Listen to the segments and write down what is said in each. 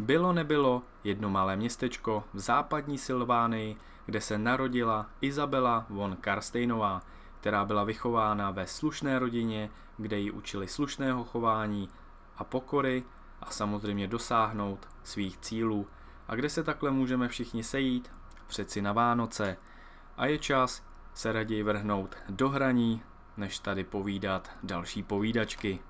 Bylo nebylo jedno malé městečko v západní Silvánii, kde se narodila Izabela von Karsteinová, která byla vychována ve slušné rodině, kde ji učili slušného chování a pokory a samozřejmě dosáhnout svých cílů. A kde se takhle můžeme všichni sejít? Přeci na Vánoce. A je čas se raději vrhnout do hraní, než tady povídat další povídačky.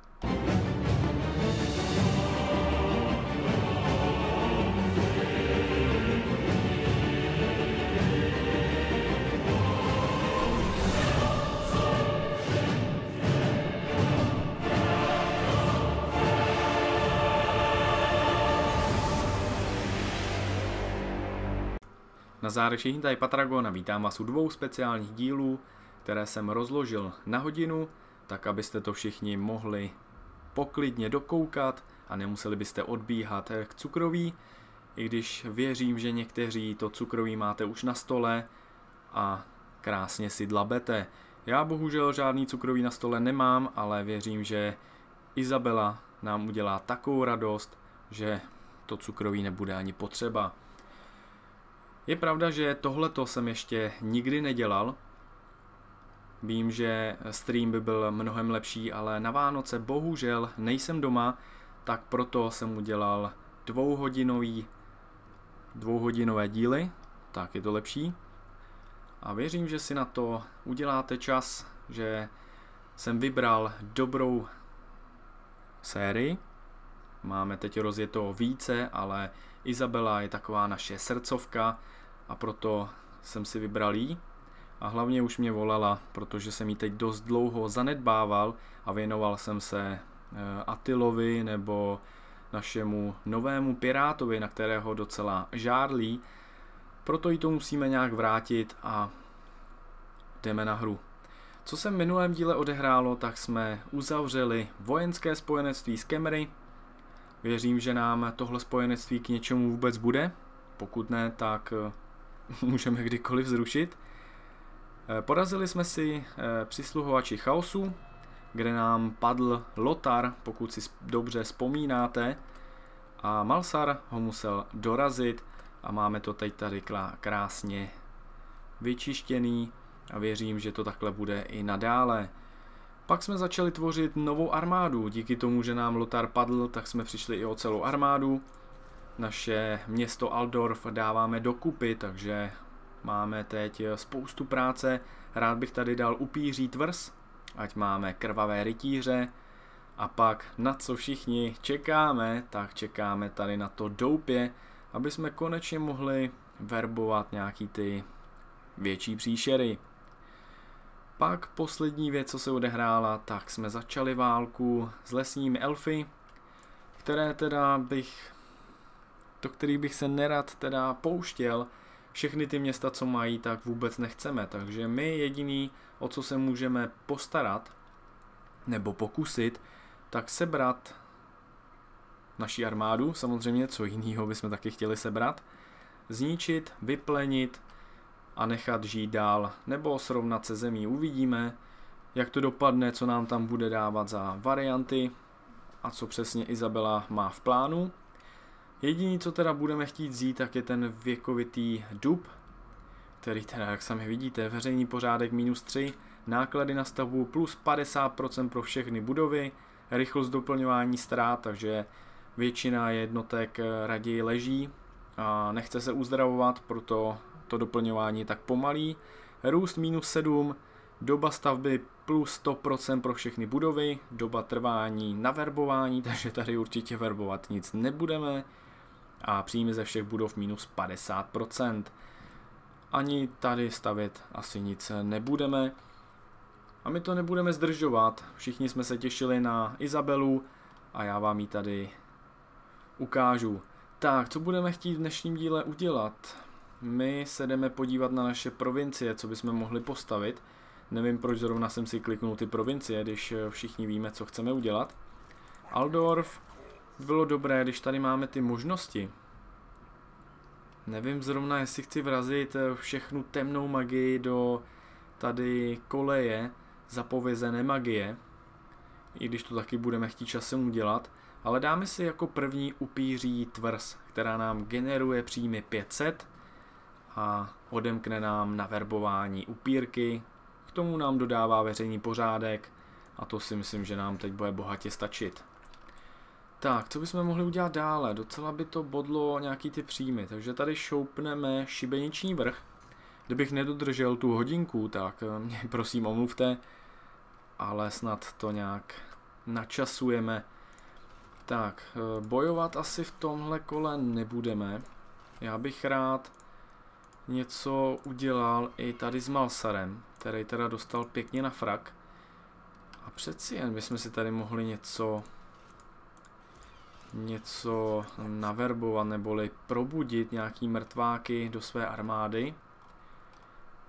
Nazdar všichni tady Patragon a vítám vás u dvou speciálních dílů, které jsem rozložil na hodinu, tak abyste to všichni mohli poklidně dokoukat a nemuseli byste odbíhat k cukroví, i když věřím, že někteří to cukroví máte už na stole a krásně si dlabete. Já bohužel žádný cukroví na stole nemám, ale věřím, že Izabela nám udělá takovou radost, že to cukroví nebude ani potřeba. Je pravda, že tohleto jsem ještě nikdy nedělal. Vím, že stream by byl mnohem lepší, ale na Vánoce bohužel nejsem doma, tak proto jsem udělal dvouhodinový, dvouhodinové díly, tak je to lepší. A věřím, že si na to uděláte čas, že jsem vybral dobrou sérii. Máme teď rozjeto více, ale Izabela je taková naše srdcovka a proto jsem si vybral jí. A hlavně už mě volala, protože jsem ji teď dost dlouho zanedbával a věnoval jsem se eh, Atilovi nebo našemu novému pirátovi, na kterého docela žárlí. Proto jí to musíme nějak vrátit a jdeme na hru. Co se v minulém díle odehrálo, tak jsme uzavřeli vojenské spojenectví s Kemery, Věřím, že nám tohle spojenectví k něčemu vůbec bude. Pokud ne, tak eh, můžeme kdykoliv zrušit. Eh, porazili jsme si eh, přisluhovači chaosu, kde nám padl Lotar, pokud si dobře vzpomínáte, a Malsar ho musel dorazit a máme to teď tady krásně vyčištěný a věřím, že to takhle bude i nadále. Pak jsme začali tvořit novou armádu. Díky tomu, že nám Lothar padl, tak jsme přišli i o celou armádu. Naše město Aldorf dáváme dokupy, takže máme teď spoustu práce. Rád bych tady dal upíří tvrz, ať máme krvavé rytíře. A pak na co všichni čekáme, tak čekáme tady na to doupě, aby jsme konečně mohli verbovat nějaký ty větší příšery. Pak poslední věc, co se odehrála, tak jsme začali válku s lesními elfy, které teda bych, do kterých bych se nerad teda pouštěl. Všechny ty města, co mají, tak vůbec nechceme, takže my jediný, o co se můžeme postarat, nebo pokusit, tak sebrat naší armádu, samozřejmě co jiného bychom taky chtěli sebrat, zničit, vyplenit a nechat žít dál, nebo srovnat se zemí. Uvidíme, jak to dopadne, co nám tam bude dávat za varianty a co přesně Izabela má v plánu. Jediný, co teda budeme chtít vzít, tak je ten věkovitý dub, který teda, jak sami vidíte, veřejný pořádek minus 3, náklady na stavbu plus 50% pro všechny budovy, rychlost doplňování ztrát, takže většina jednotek raději leží a nechce se uzdravovat, proto to doplňování tak pomalý. Růst minus 7, doba stavby plus 100% pro všechny budovy, doba trvání na verbování, takže tady určitě verbovat nic nebudeme. A příjmy ze všech budov minus 50%. Ani tady stavět asi nic nebudeme. A my to nebudeme zdržovat. Všichni jsme se těšili na Izabelu a já vám ji tady ukážu. Tak, co budeme chtít v dnešním díle udělat? my se jdeme podívat na naše provincie, co bychom mohli postavit. Nevím, proč zrovna jsem si kliknul ty provincie, když eh, všichni víme, co chceme udělat. Aldorf bylo dobré, když tady máme ty možnosti. Nevím zrovna, jestli chci vrazit eh, všechnu temnou magii do tady koleje zapovězené magie. I když to taky budeme chtít časem udělat. Ale dáme si jako první upíří tvrz, která nám generuje příjmy 500 a odemkne nám na verbování upírky. K tomu nám dodává veřejný pořádek a to si myslím, že nám teď bude bohatě stačit. Tak, co bychom mohli udělat dále? Docela by to bodlo nějaký ty příjmy, takže tady šoupneme šibeniční vrch. Kdybych nedodržel tu hodinku, tak eh, mě prosím omluvte, ale snad to nějak načasujeme. Tak, eh, bojovat asi v tomhle kole nebudeme. Já bych rád něco udělal i tady s Malsarem, který teda dostal pěkně na frak. A přeci jen bychom si tady mohli něco něco naverbovat neboli probudit nějaký mrtváky do své armády.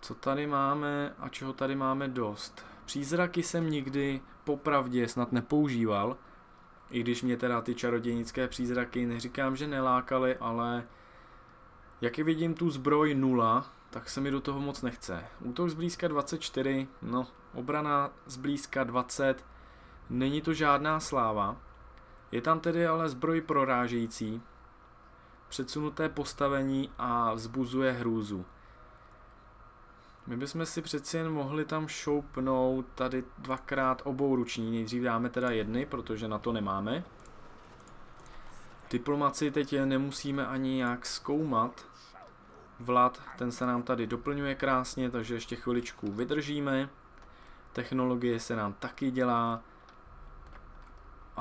Co tady máme a čeho tady máme dost? Přízraky jsem nikdy popravdě snad nepoužíval, i když mě teda ty čarodějnické přízraky neříkám, že nelákaly, ale jak je vidím tu zbroj 0, tak se mi do toho moc nechce. Útok zblízka 24, no, obrana zblízka 20, není to žádná sláva. Je tam tedy ale zbroj prorážející, předsunuté postavení a vzbuzuje hrůzu. My bychom si přeci jen mohli tam šoupnout tady dvakrát obou ruční. Nejdřív dáme teda jedny, protože na to nemáme. Diplomaci teď nemusíme ani nějak zkoumat. Vlad, ten se nám tady doplňuje krásně, takže ještě chviličku vydržíme. Technologie se nám taky dělá.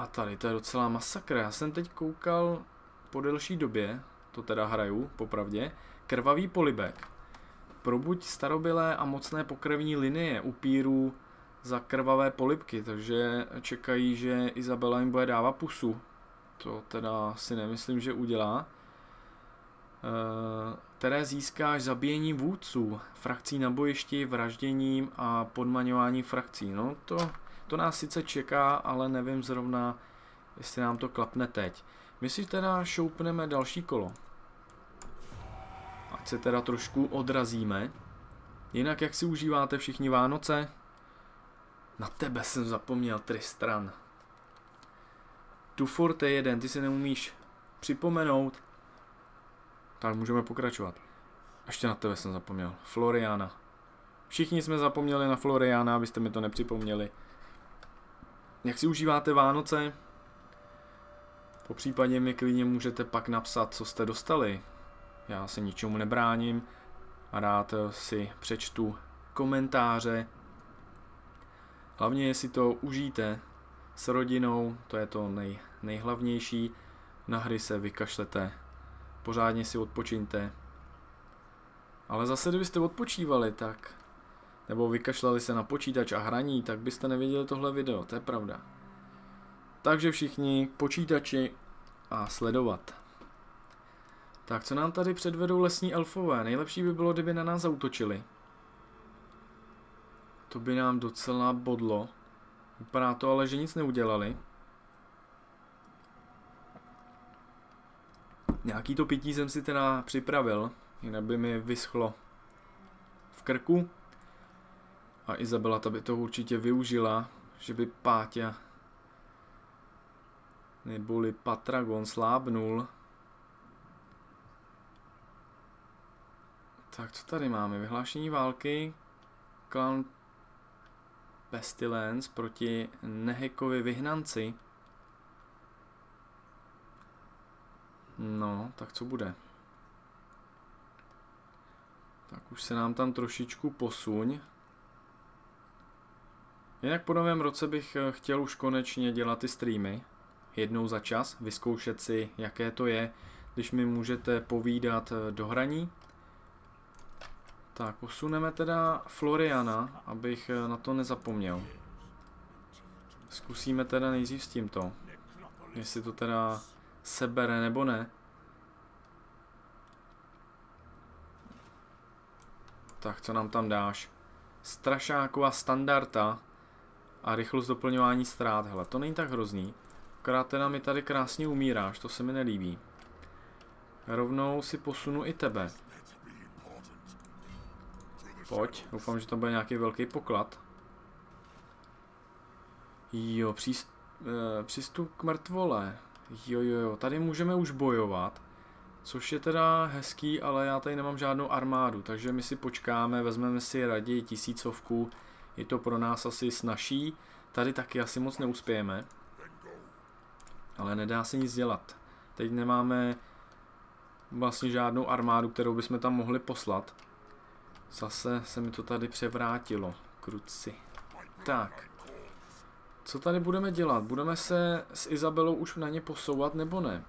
A tady to je docela masakr. Já jsem teď koukal po delší době, to teda hraju, popravdě, krvavý polibek. Probuď starobylé a mocné pokrevní linie upírů za krvavé polibky, takže čekají, že Izabela jim bude dávat pusu. To teda si nemyslím, že udělá. E, které získáš zabíjením vůdců, frakcí na bojišti, vražděním a podmaňováním frakcí. No to, to nás sice čeká, ale nevím zrovna, jestli nám to klapne teď. My si teda šoupneme další kolo. Ať se teda trošku odrazíme. Jinak jak si užíváte všichni Vánoce? Na tebe jsem zapomněl, Tristran. Tu furt je jeden, ty si neumíš připomenout. Tak můžeme pokračovat. Ještě na tebe jsem zapomněl. Floriana. Všichni jsme zapomněli na Floriana, abyste mi to nepřipomněli. Jak si užíváte Vánoce? Po případě mi klidně můžete pak napsat, co jste dostali. Já se ničemu nebráním a rád si přečtu komentáře. Hlavně, jestli to užijte s rodinou, to je to nej, nejhlavnější. Na hry se vykašlete, pořádně si odpočiňte. Ale zase, kdybyste odpočívali, tak nebo vykašlali se na počítač a hraní, tak byste neviděli tohle video, to je pravda. Takže všichni počítači a sledovat. Tak co nám tady předvedou lesní elfové? Nejlepší by bylo, kdyby na nás zautočili. To by nám docela bodlo. Vypadá to ale, že nic neudělali. Nějaký to pití jsem si teda připravil, jinak by mi vyschlo v krku. A Izabela ta by to určitě využila, že by Páťa neboli Patragon slábnul. Tak co tady máme? Vyhlášení války. Klan Pestilence proti Nehekovi vyhnanci. No, tak co bude? Tak už se nám tam trošičku posuň. Jinak po novém roce bych eh, chtěl už konečně dělat ty streamy. Jednou za čas, vyzkoušet si, jaké to je, když mi můžete povídat eh, do hraní. Tak, posuneme teda Floriana, abych eh, na to nezapomněl. Zkusíme teda nejdřív s tímto. Jestli to teda sebere nebo ne. Tak, co nám tam dáš? Strašáková standarda a rychlost doplňování ztrát. Hele, to není tak hrozný. Akorát teda mi tady krásně umíráš, to se mi nelíbí. Rovnou si posunu i tebe. Pojď, doufám, že to bude nějaký velký poklad. Jo, příst e, přistup k mrtvole. Jo, jo, jo, tady můžeme už bojovat. Což je teda hezký, ale já tady nemám žádnou armádu, takže my si počkáme, vezmeme si raději tisícovku, je to pro nás asi snažší. Tady taky asi moc neuspějeme. Ale nedá se nic dělat. Teď nemáme vlastně žádnou armádu, kterou bychom tam mohli poslat. Zase se mi to tady převrátilo. Kruci. Tak. Co tady budeme dělat? Budeme se s Izabelou už na ně posouvat nebo ne?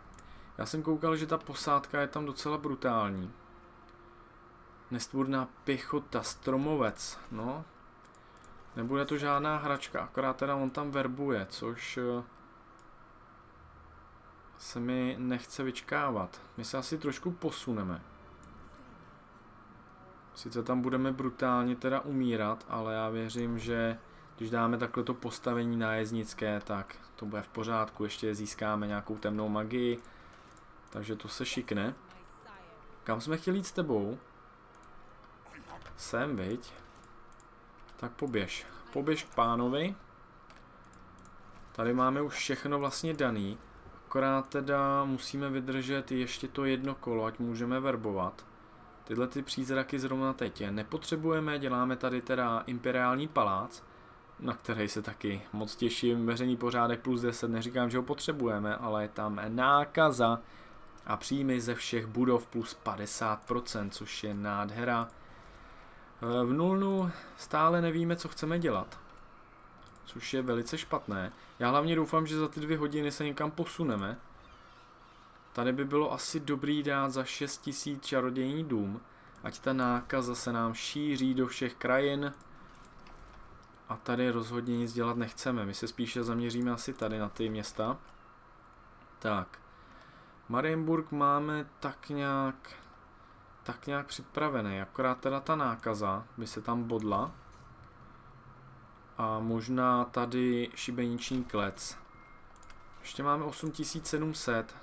Já jsem koukal, že ta posádka je tam docela brutální. Nestvůrná pěchota, stromovec, no. Nebude to žádná hračka, akorát teda on tam verbuje, což eh, se mi nechce vyčkávat. My se asi trošku posuneme. Sice tam budeme brutálně teda umírat, ale já věřím, že když dáme takhle to postavení nájezdnické, tak to bude v pořádku. Ještě získáme nějakou temnou magii, takže to se šikne. Kam jsme chtěli jít s tebou? Sem, viď? Tak poběž. Poběž k pánovi. Tady máme už všechno vlastně daný. Akorát teda musíme vydržet ještě to jedno kolo, ať můžeme verbovat. Tyhle ty přízraky zrovna teď nepotřebujeme, děláme tady teda imperiální palác, na který se taky moc těším. Veřejný pořádek plus 10, neříkám, že ho potřebujeme, ale je tam nákaza a příjmy ze všech budov plus 50%, což je nádhera. V nulnu stále nevíme, co chceme dělat, což je velice špatné. Já hlavně doufám, že za ty dvě hodiny se někam posuneme. Tady by bylo asi dobrý dát za 6000 čarodějní dům, ať ta nákaza se nám šíří do všech krajin. A tady rozhodně nic dělat nechceme, my se spíše zaměříme asi tady na ty města. Tak, Marienburg máme tak nějak, tak nějak připravený, akorát teda ta nákaza by se tam bodla. A možná tady šibeniční klec. Ještě máme 8700.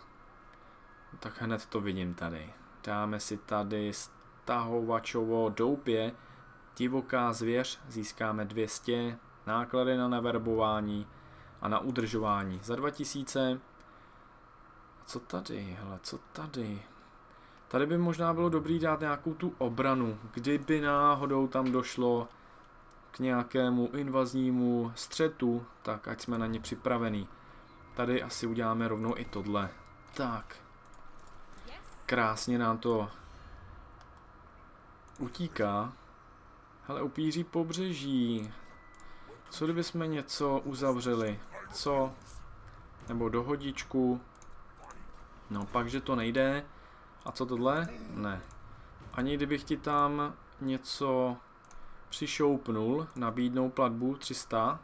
Tak hned to vidím tady. Dáme si tady stahovačovo doupě. Divoká zvěř, získáme 200. Náklady na naverbování a na udržování za 2000. Co tady, hele, co tady? Tady by možná bylo dobrý dát nějakou tu obranu, kdyby náhodou tam došlo k nějakému invaznímu střetu, tak ať jsme na ně připravení. Tady asi uděláme rovnou i tohle. Tak. Krásně nám to utíká. Hele, upíří pobřeží. Co kdyby jsme něco uzavřeli? Co? Nebo dohodičku? No pak, že to nejde. A co tohle? Ne. Ani kdybych ti tam něco přišoupnul, nabídnou platbu 300.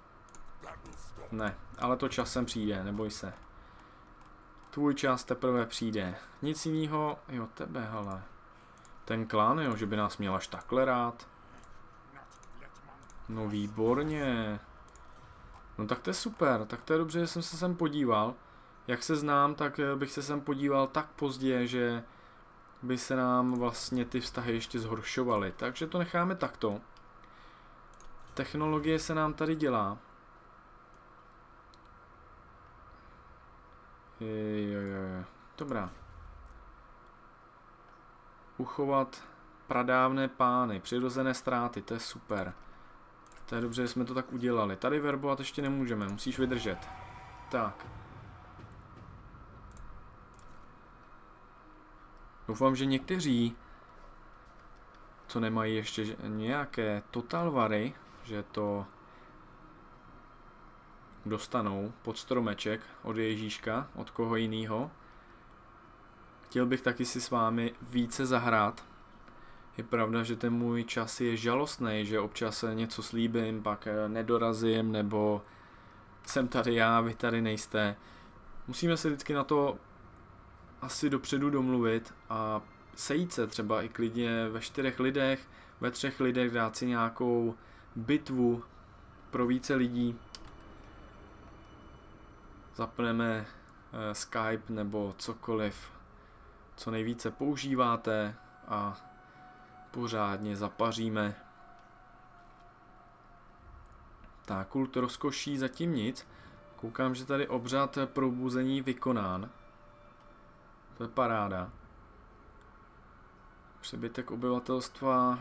Ne, ale to časem přijde, neboj se. Tvůj čas teprve přijde. Nic jiného, jo tebe, hele. Ten klan, jo, že by nás měl až takhle rád. No výborně. No tak to je super, tak to je dobře, že jsem se sem podíval. Jak se znám, tak eh, bych se sem podíval tak pozdě, že by se nám vlastně ty vztahy ještě zhoršovaly. Takže to necháme takto. Technologie se nám tady dělá. Jo, jo, jo. Dobrá. Uchovat pradávné pány, přirozené ztráty, to je super. To je dobře, že jsme to tak udělali. Tady verbovat ještě nemůžeme, musíš vydržet. Tak. Doufám, že někteří, co nemají ještě nějaké totalvary, že to dostanou pod stromeček od Ježíška, od koho jiného. Chtěl bych taky si s vámi více zahrát. Je pravda, že ten můj čas je žalostný, že občas něco slíbím, pak nedorazím, nebo jsem tady já, vy tady nejste. Musíme se vždycky na to asi dopředu domluvit a sejít se třeba i klidně ve čtyřech lidech, ve třech lidech dát si nějakou bitvu pro více lidí. Zapneme eh, Skype nebo cokoliv, co nejvíce používáte a pořádně zapaříme. Tak, kult rozkoší zatím nic. Koukám, že tady obřad probuzení vykonán. To je paráda. Přebytek obyvatelstva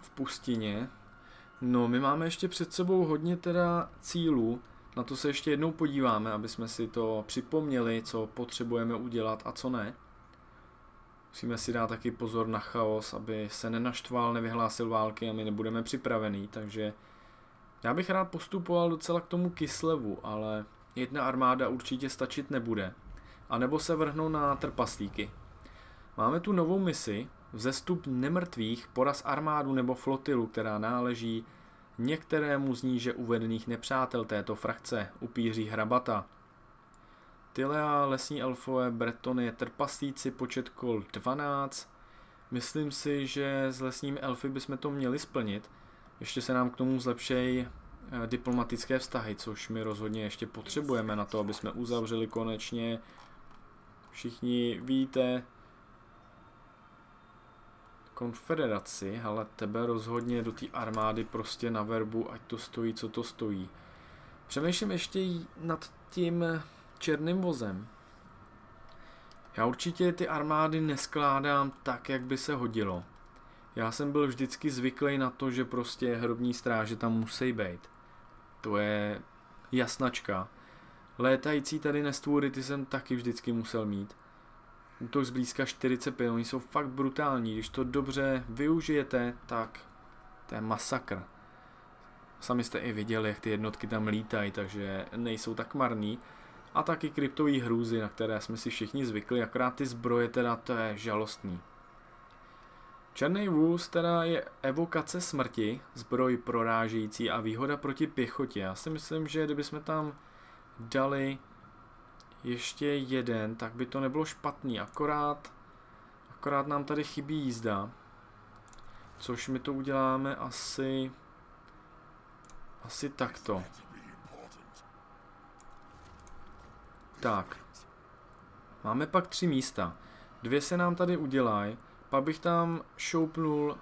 v pustině. No, my máme ještě před sebou hodně teda cílů. Na to se ještě jednou podíváme, aby jsme si to připomněli, co potřebujeme udělat a co ne. Musíme si dát taky pozor na chaos, aby se nenaštval, nevyhlásil války a my nebudeme připravení, takže já bych rád postupoval docela k tomu Kislevu, ale jedna armáda určitě stačit nebude. A nebo se vrhnou na trpaslíky. Máme tu novou misi, vzestup nemrtvých, poraz armádu nebo flotilu, která náleží některému z níže uvedených nepřátel této frakce, upíří hrabata. Tylea, lesní elfové, Bretony, trpaslíci, počet kol 12. Myslím si, že s lesními elfy bychom to měli splnit. Ještě se nám k tomu zlepšejí eh, diplomatické vztahy, což my rozhodně ještě potřebujeme na to, aby jsme uzavřeli konečně. Všichni víte, konfederaci, ale tebe rozhodně do té armády prostě na verbu, ať to stojí, co to stojí. Přemýšlím ještě nad tím černým vozem. Já určitě ty armády neskládám tak, jak by se hodilo. Já jsem byl vždycky zvyklý na to, že prostě hrobní stráže tam musí být. To je jasnačka. Létající tady nestvůry, ty jsem taky vždycky musel mít. Útok zblízka 45, oni jsou fakt brutální. Když to dobře využijete, tak to je masakr. Sami jste i viděli, jak ty jednotky tam lítají, takže nejsou tak marný. A taky kryptový hrůzy, na které jsme si všichni zvykli, akorát ty zbroje teda to je žalostný. Černý vůz teda je evokace smrti, zbroj prorážející a výhoda proti pěchotě. Já si myslím, že kdybychom tam ještě jeden, tak by to nebylo špatný, akorát, akorát nám tady chybí jízda, což my to uděláme asi, asi takto. Tak, máme pak tři místa, dvě se nám tady udělají, pak bych tam šoupnul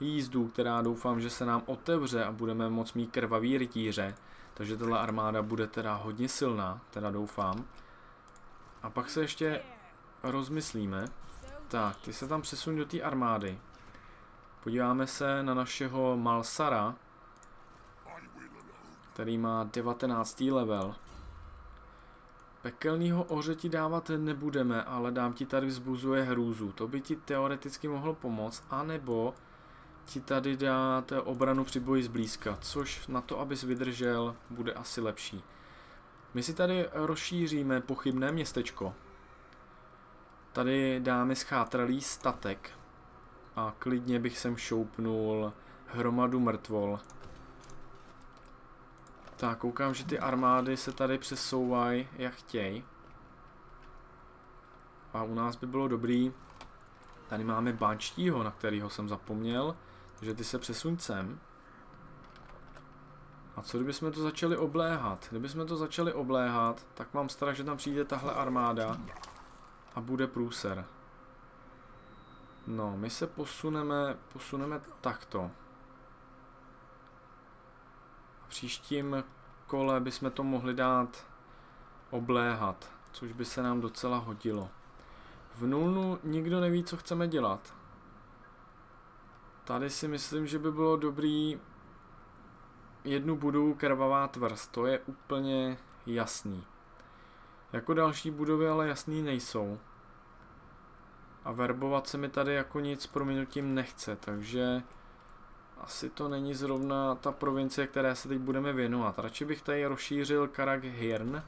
jízdu, která doufám, že se nám otevře a budeme moc mít krvavý rytíře, takže tato armáda bude teda hodně silná, teda doufám. A pak se ještě rozmyslíme. Tak, ty se tam přesuň do té armády. Podíváme se na našeho Malsara, který má 19. level. Pekelného oře ti dávat nebudeme, ale dám ti tady vzbuzuje hrůzu. To by ti teoreticky mohlo pomoct, anebo ti tady dát obranu při boji zblízka, což na to, abys vydržel, bude asi lepší. My si tady rozšíříme pochybné městečko. Tady dáme schátralý statek. A klidně bych sem šoupnul hromadu mrtvol. Tak, koukám, že ty armády se tady přesouvají, jak chtějí. A u nás by bylo dobrý. Tady máme bančtího, na kterého jsem zapomněl. Takže ty se přesuň sem. A co kdybychom to začali obléhat? Kdybychom to začali obléhat, tak mám strach, že tam přijde tahle armáda a bude průser. No, my se posuneme, posuneme takto. A příštím kole bychom to mohli dát obléhat, což by se nám docela hodilo. V nulnu nikdo neví, co chceme dělat. Tady si myslím, že by bylo dobrý jednu budovu krvavá tvrz, to je úplně jasný. Jako další budovy ale jasný nejsou. A verbovat se mi tady jako nic prominutím nechce, takže asi to není zrovna ta provincie, které se teď budeme věnovat. Radši bych tady rozšířil Karak Hirn,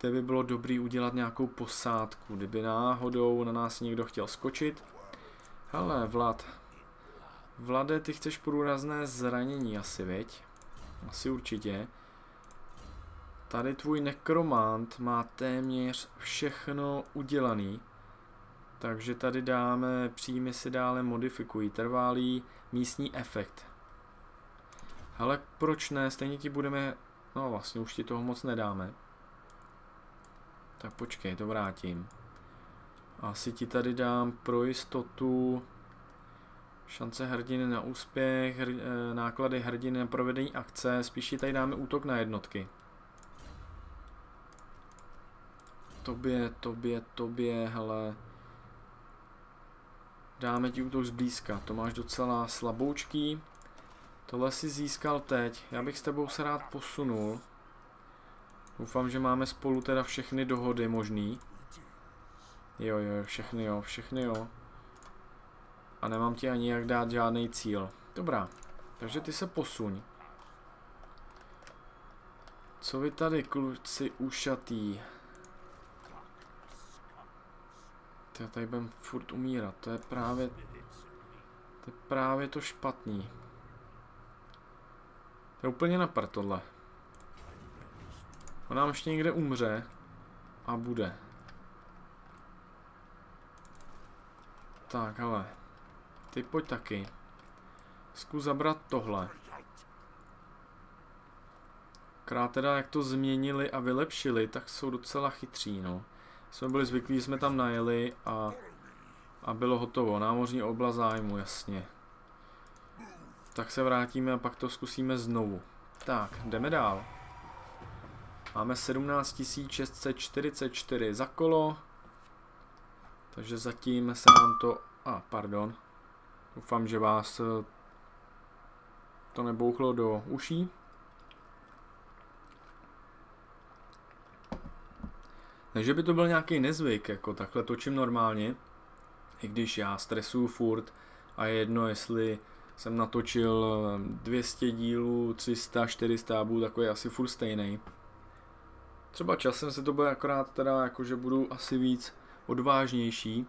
kde by bylo dobrý udělat nějakou posádku, kdyby náhodou na nás někdo chtěl skočit. Hele, Vlad, Vlade, ty chceš průrazné zranění asi, viď? Asi určitě. Tady tvůj nekromant má téměř všechno udělaný. Takže tady dáme, příjmy si dále modifikují, trvalý místní efekt. Ale proč ne, stejně ti budeme, no vlastně už ti toho moc nedáme. Tak počkej, to vrátím. Asi ti tady dám pro jistotu Šance hrdiny na úspěch, hr, eh, náklady hrdiny na provedení akce, spíš tady dáme útok na jednotky. Tobě, tobě, tobě, hele. Dáme ti útok zblízka, to máš docela slaboučký. Tohle si získal teď, já bych s tebou se rád posunul. Doufám, že máme spolu teda všechny dohody možný. Jo, jo, všechny jo, všechny jo. A nemám ti ani jak dát žádný cíl. Dobrá, takže ty se posuň. Co vy tady, kluci ušatý? Já tady budem furt umírat, to je právě... To je právě to špatný. To je úplně na tohle. On nám ještě někde umře. A bude. Tak, hele. Ty pojď taky. Zkus zabrat tohle. Krát teda, jak to změnili a vylepšili, tak jsou docela chytří, no. Jsme byli zvyklí, jsme tam najeli a, a bylo hotovo. Námořní oblast zájmu, jasně. Tak se vrátíme a pak to zkusíme znovu. Tak, jdeme dál. Máme 17 644 za kolo. Takže zatím se nám to... A, pardon. Doufám, že vás eh, to nebouchlo do uší. Takže by to byl nějaký nezvyk, jako takhle točím normálně. I když já stresuju furt a je jedno, jestli jsem natočil 200 dílů, 300, 400 a takový asi furt stejný. Třeba časem se to bude akorát teda, jakože budu asi víc odvážnější.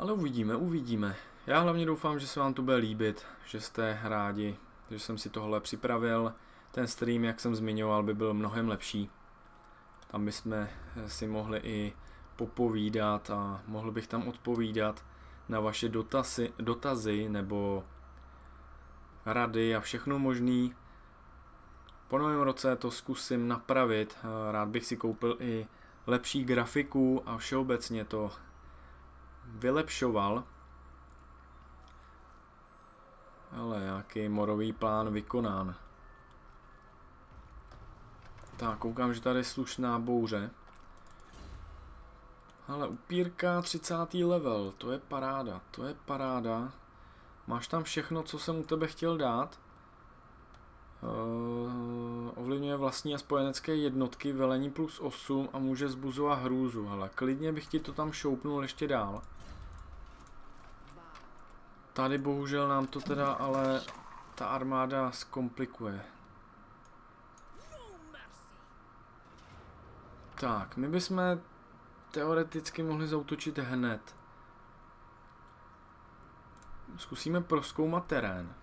Ale uvidíme, uvidíme. Já hlavně doufám, že se vám to bude líbit, že jste rádi, že jsem si tohle připravil. Ten stream, jak jsem zmiňoval, by byl mnohem lepší. Tam bychom si mohli i popovídat a mohl bych tam odpovídat na vaše dotazy, dotazy nebo rady a všechno možný. Po novém roce to zkusím napravit, rád bych si koupil i lepší grafiku a všeobecně to vylepšoval. Ale jaký morový plán vykonán. Tak, koukám, že tady je slušná bouře. Ale upírka 30. level, to je paráda, to je paráda. Máš tam všechno, co jsem u tebe chtěl dát. Uh, ovlivňuje vlastní a spojenecké jednotky, velení plus 8 a může zbuzovat hrůzu. Hele, klidně bych ti to tam šoupnul ještě dál. Tady bohužel nám to teda ale ta armáda zkomplikuje. Tak, my bychom teoreticky mohli zautočit hned. Zkusíme proskoumat terén.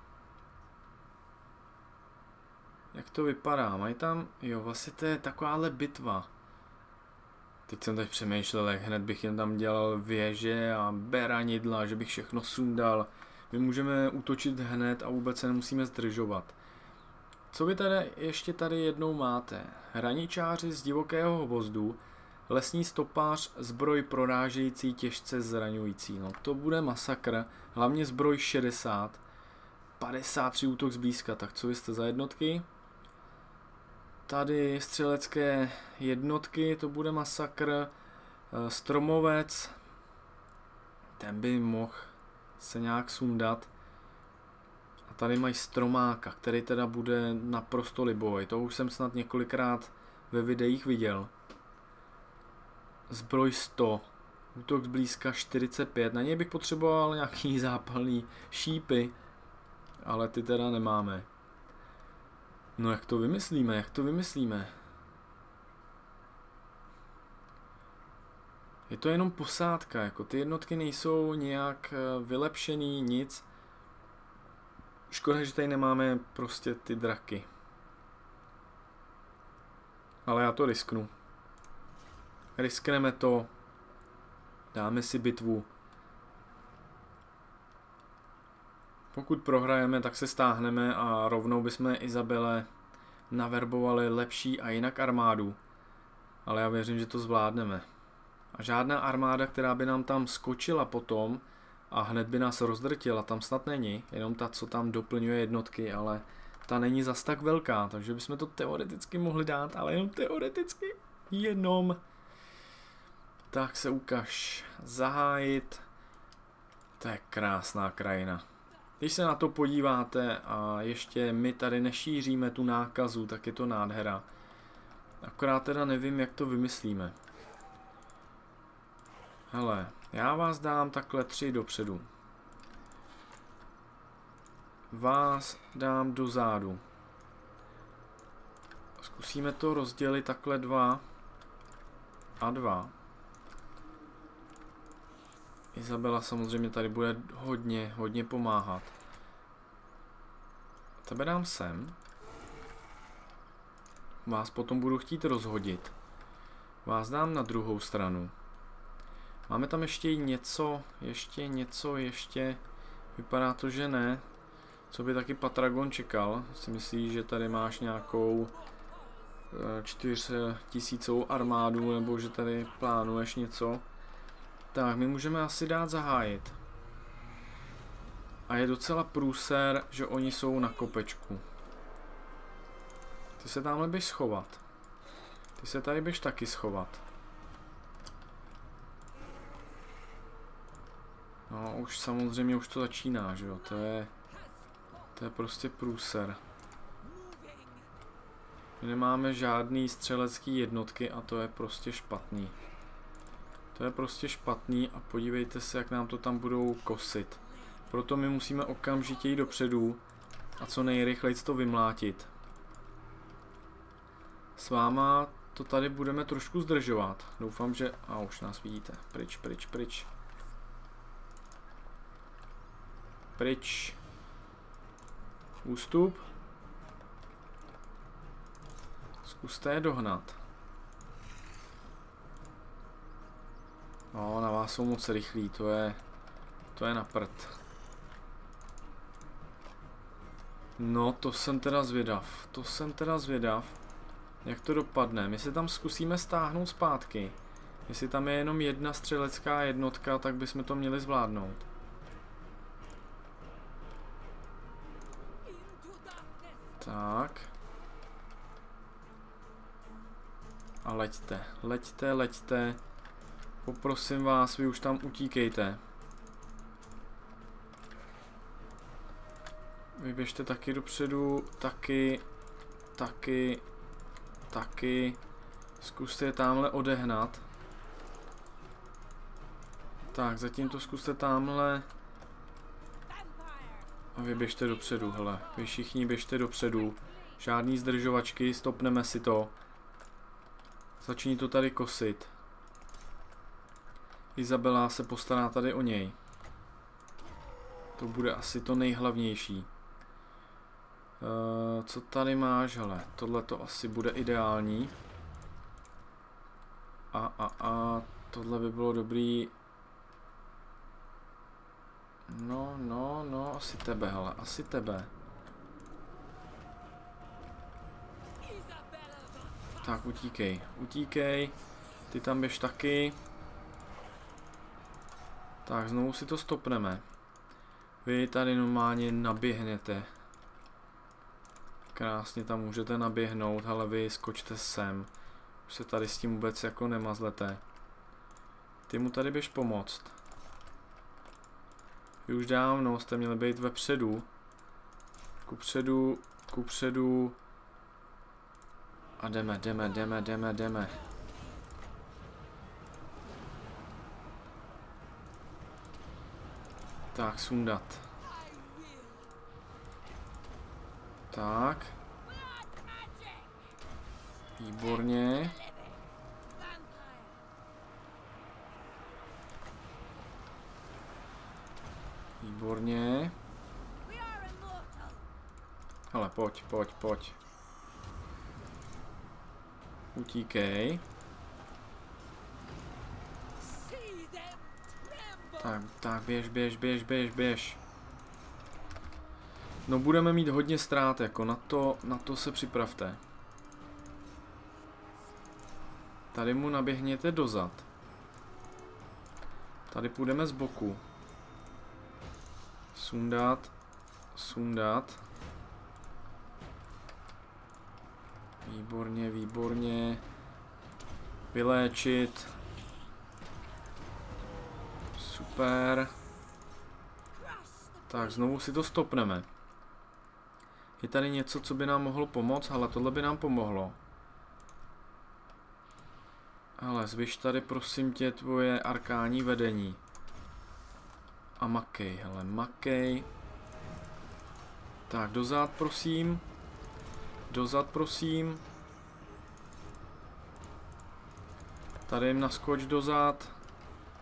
Jak to vypadá? Mají tam... Jo, vlastně to je takováhle bitva. Teď jsem teď přemýšlel, jak hned bych jen tam dělal věže a beranidla, že bych všechno sundal. My můžeme útočit hned a vůbec se nemusíme zdržovat. Co vy tady ještě tady jednou máte? Hraničáři z divokého hvozdu, lesní stopář, zbroj prorážející, těžce zraňující. No to bude masakr, hlavně zbroj 60, 53 útok zblízka, tak co vy jste za jednotky? Tady střelecké jednotky, to bude masakr, eh, stromovec, ten by mohl se nějak sundat tady mají stromáka, který teda bude naprosto libový. To už jsem snad několikrát ve videích viděl. Zbroj 100, útok zblízka 45, na něj bych potřeboval nějaký zápalný šípy, ale ty teda nemáme. No jak to vymyslíme, jak to vymyslíme? Je to jenom posádka, jako ty jednotky nejsou nějak eh, vylepšený, nic. Škoda, že tady nemáme prostě ty draky. Ale já to risknu. Riskneme to. Dáme si bitvu. Pokud prohrajeme, tak se stáhneme a rovnou bychom Izabele naverbovali lepší a jinak armádu. Ale já věřím, že to zvládneme. A žádná armáda, která by nám tam skočila potom, a hned by nás rozdrtila, tam snad není, jenom ta, co tam doplňuje jednotky, ale ta není zas tak velká, takže bychom to teoreticky mohli dát, ale jenom teoreticky. Jenom. Tak se ukaž. Zahájit. To je krásná krajina. Když se na to podíváte a ještě my tady nešíříme tu nákazu, tak je to nádhera. Akorát teda nevím, jak to vymyslíme. Hele, já vás dám takhle tři dopředu. Vás dám dozadu. Zkusíme to rozdělit takhle dva a dva. Izabela samozřejmě tady bude hodně, hodně pomáhat. Tebe dám sem. Vás potom budu chtít rozhodit. Vás dám na druhou stranu. Máme tam ještě něco, ještě něco, ještě. Vypadá to, že ne. Co by taky Patragon čekal? Si myslí, že tady máš nějakou eh, čtyřtisícovou armádu, nebo že tady plánuješ něco? Tak, my můžeme asi dát zahájit. A je docela průser, že oni jsou na kopečku. Ty se tamhle běž schovat. Ty se tady běž taky schovat. No, už samozřejmě už to začíná, že jo, to je... To je prostě průser. My nemáme žádný střelecký jednotky a to je prostě špatný. To je prostě špatný a podívejte se, jak nám to tam budou kosit. Proto my musíme okamžitě jít dopředu a co nejrychleji to vymlátit. S váma to tady budeme trošku zdržovat. Doufám, že... A už nás vidíte. Pryč, pryč, pryč. Pryč. Ústup. Zkuste je dohnat. No, na vás jsou moc rychlí, to je... To je na prd. No, to jsem teda zvědav. To jsem teda zvědav. Jak to dopadne? My si tam zkusíme stáhnout zpátky. Jestli tam je jenom jedna střelecká jednotka, tak bychom to měli zvládnout. Tak. A leďte, leďte, leďte. Poprosím vás, vy už tam utíkejte. Vyběžte taky dopředu, taky, taky, taky. Zkuste je tamhle odehnat. Tak, zatím to zkuste tamhle. A vy běžte dopředu, hele. Vy všichni běžte dopředu. Žádný zdržovačky, stopneme si to. Začni to tady kosit. Izabela se postará tady o něj. To bude asi to nejhlavnější. Uh, co tady máš, hele, tohle to asi bude ideální. A, a, a, tohle by bylo dobrý. No, no, no, asi tebe, hele, asi tebe. Tak, utíkej, utíkej. Ty tam běž taky. Tak, znovu si to stopneme. Vy tady normálně naběhnete. Krásně tam můžete naběhnout, ale vy skočte sem. Už se tady s tím vůbec jako nemazlete. Ty mu tady běž pomoct. Vy už dávno jste měli být vepředu. Kupředu, kupředu. A jdeme, jdeme, jdeme, jdeme, jdeme. Tak, sundat. Tak. Výborně. Výborně. Ale pojď, pojď, pojď. Utíkej. Tak, tak, běž, běž, běž, běž, běž. No budeme mít hodně ztrát, jako na to, na to se připravte. Tady mu naběhněte dozad. Tady půjdeme z boku. Sundat. Sundat. Výborně, výborně. Vyléčit. Super. Tak, znovu si to stopneme. Je tady něco, co by nám mohlo pomoct? Ale tohle by nám pomohlo. Ale zvyš tady prosím tě tvoje arkání vedení. A makej, hele, makej. Tak, dozad prosím. Dozad prosím. Tady jim naskoč dozad.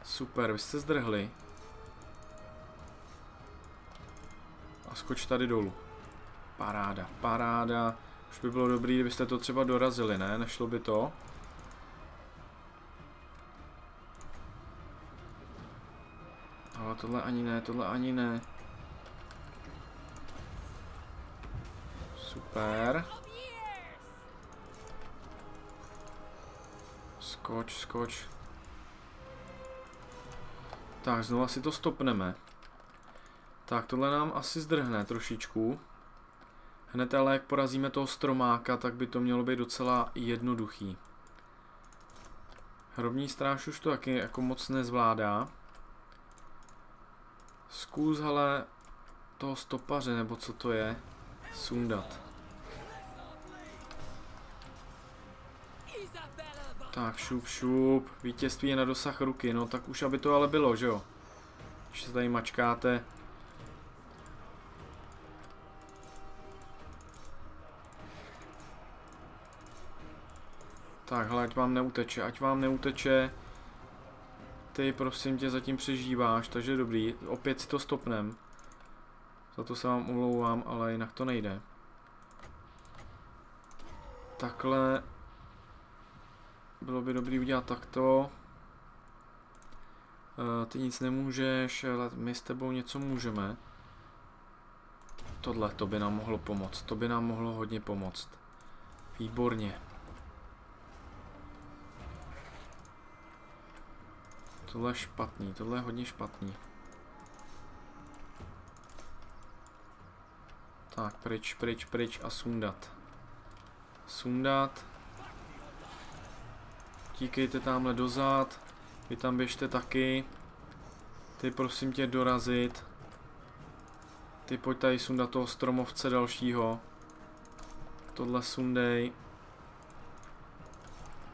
Super, vy jste zdrhli. A skoč tady dolů. Paráda, paráda. Už by bylo dobrý, kdybyste to třeba dorazili, ne? Nešlo by to? Tohle ani ne, tohle ani ne. Super. Skoč, skoč. Tak, znovu si to stopneme. Tak, tohle nám asi zdrhne trošičku. Hned ale jak porazíme toho stromáka, tak by to mělo být docela jednoduchý. Hrobní stráž už to taky jako moc nezvládá. Zkus ale toho stopaře, nebo co to je, sundat. Tak, šup, šup. Vítězství je na dosah ruky, no tak už aby to ale bylo, že jo? Když se tady mačkáte. Tak, hele, ať vám neuteče, ať vám neuteče. Ty, prosím tě, zatím přežíváš, takže dobrý. Opět si to stopnem. Za to se vám omlouvám, ale jinak to nejde. Takhle bylo by dobrý udělat takto. Uh, ty nic nemůžeš, ale my s tebou něco můžeme. Tohle, to by nám mohlo pomoct. To by nám mohlo hodně pomoct. Výborně. Tohle je špatný, tohle je hodně špatný. Tak, pryč, pryč, pryč a sundat. Sundat. Tíkejte tamhle dozad. Vy tam běžte taky. Ty prosím tě dorazit. Ty pojď tady sundat toho stromovce dalšího. Tohle sundej.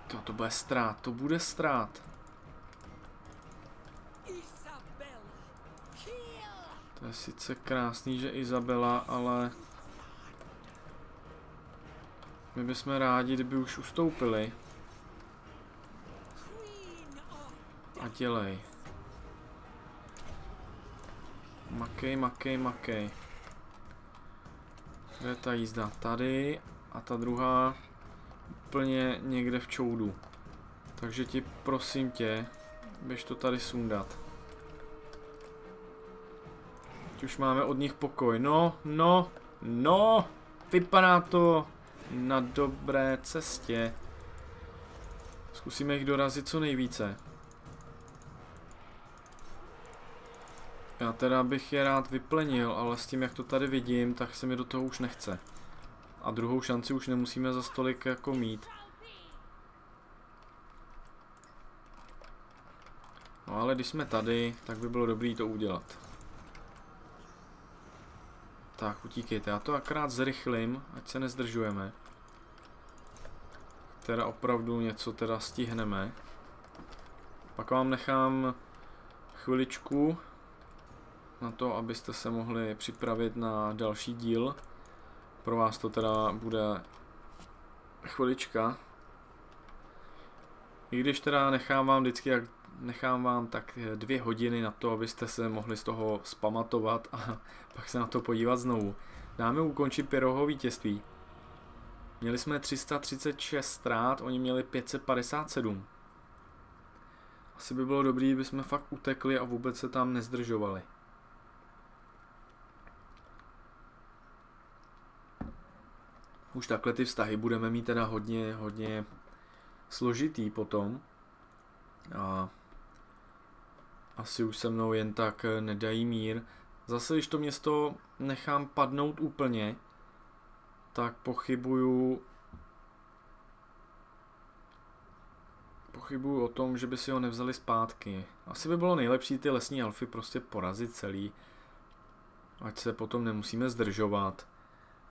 To, to bude strát, to bude strát. To je sice krásný, že Izabela, ale... My bychom rádi, kdyby už ustoupili. A dělej. Makej, makej, makej. Kde je ta jízda? Tady. A ta druhá úplně někde v čoudu. Takže ti prosím tě, běž to tady sundat. Už máme od nich pokoj. No, no, no, vypadá to na dobré cestě. Zkusíme jich dorazit co nejvíce. Já teda bych je rád vyplenil, ale s tím jak to tady vidím, tak se mi do toho už nechce. A druhou šanci už nemusíme za stolik jako mít. No ale když jsme tady, tak by bylo dobré to udělat. Tak, utíkejte, já to akorát zrychlím, ať se nezdržujeme. Teda opravdu něco teda stihneme. Pak vám nechám chviličku, na to, abyste se mohli připravit na další díl. Pro vás to teda bude chvilička. I když teda nechám vám vždycky, jak nechám vám tak dvě hodiny na to, abyste se mohli z toho spamatovat a pak se na to podívat znovu. Dáme ukončit Pyroho vítězství. Měli jsme 336 ztrát, oni měli 557. Asi by bylo dobré, kdybychom fakt utekli a vůbec se tam nezdržovali. už takhle ty vztahy budeme mít teda hodně, hodně složitý potom. A asi už se mnou jen tak eh, nedají mír. Zase, když to město nechám padnout úplně, tak pochybuju... Pochybuju o tom, že by si ho nevzali zpátky. Asi by bylo nejlepší ty lesní elfy prostě porazit celý. Ať se potom nemusíme zdržovat.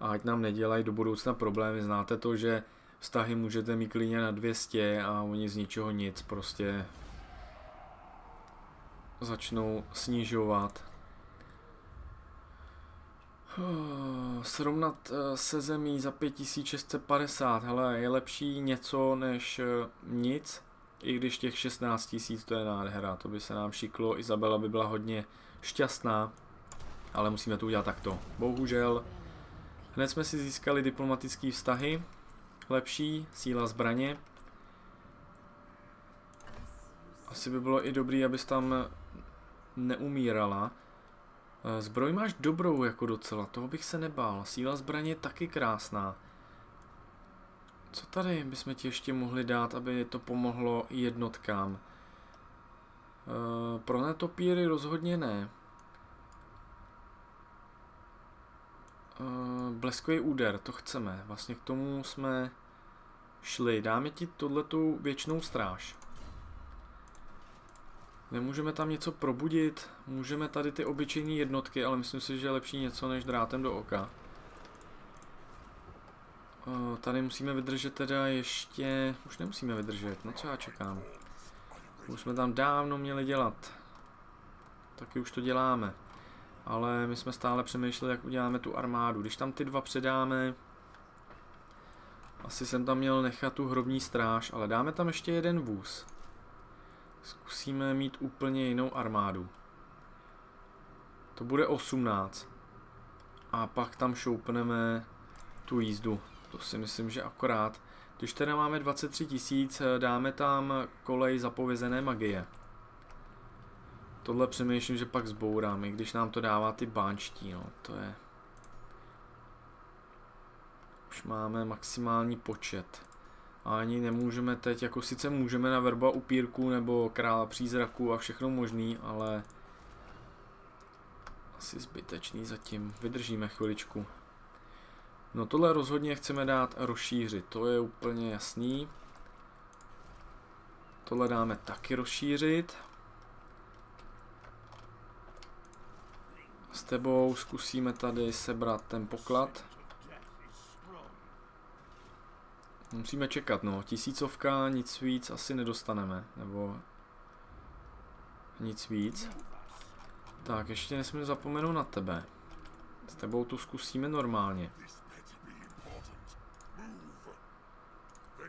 A ať nám nedělají do budoucna problémy. Znáte to, že vztahy můžete mít klidně na 200 a oni z ničeho nic prostě začnou snižovat. Srovnat eh, se zemí za 5650, hele, je lepší něco než eh, nic, i když těch 16 tisíc to je nádhera, to by se nám šiklo, Izabela by byla hodně šťastná, ale musíme to udělat takto. Bohužel, hned jsme si získali diplomatické vztahy, lepší, síla zbraně. Asi by bylo i dobrý, abys tam neumírala. Eh, zbroj máš dobrou jako docela, toho bych se nebál. Síla zbraně je taky krásná. Co tady bychom ti ještě mohli dát, aby to pomohlo jednotkám? E, pro netopíry rozhodně ne. E, bleskový úder, to chceme. Vlastně k tomu jsme šli. Dáme ti tuhletu věčnou stráž. Nemůžeme tam něco probudit, můžeme tady ty obyčejné jednotky, ale myslím si, že je lepší něco než drátem do oka. Tady musíme vydržet teda ještě, už nemusíme vydržet, no co já čekám. Už jsme tam dávno měli dělat. Taky už to děláme. Ale my jsme stále přemýšleli, jak uděláme tu armádu. Když tam ty dva předáme, asi jsem tam měl nechat tu hrobní stráž, ale dáme tam ještě jeden vůz. Zkusíme mít úplně jinou armádu. To bude 18. A pak tam šoupneme tu jízdu. To si myslím, že akorát. Když teda máme 23 tisíc, dáme tam kolej zapovězené magie. Tohle přemýšlím, že pak zbourám, i když nám to dává ty bánští, no, to je... Už máme maximální počet. Ani nemůžeme teď, jako sice můžeme na verba upírku nebo krála přízraku a všechno možný, ale asi zbytečný zatím. Vydržíme chviličku. No tohle rozhodně chceme dát rozšířit, to je úplně jasný. Tohle dáme taky rozšířit. S tebou zkusíme tady sebrat ten poklad. Musíme čekat, no. Tisícovka, nic víc asi nedostaneme, nebo nic víc. Tak, ještě nesmím zapomenout na tebe. S tebou tu zkusíme normálně.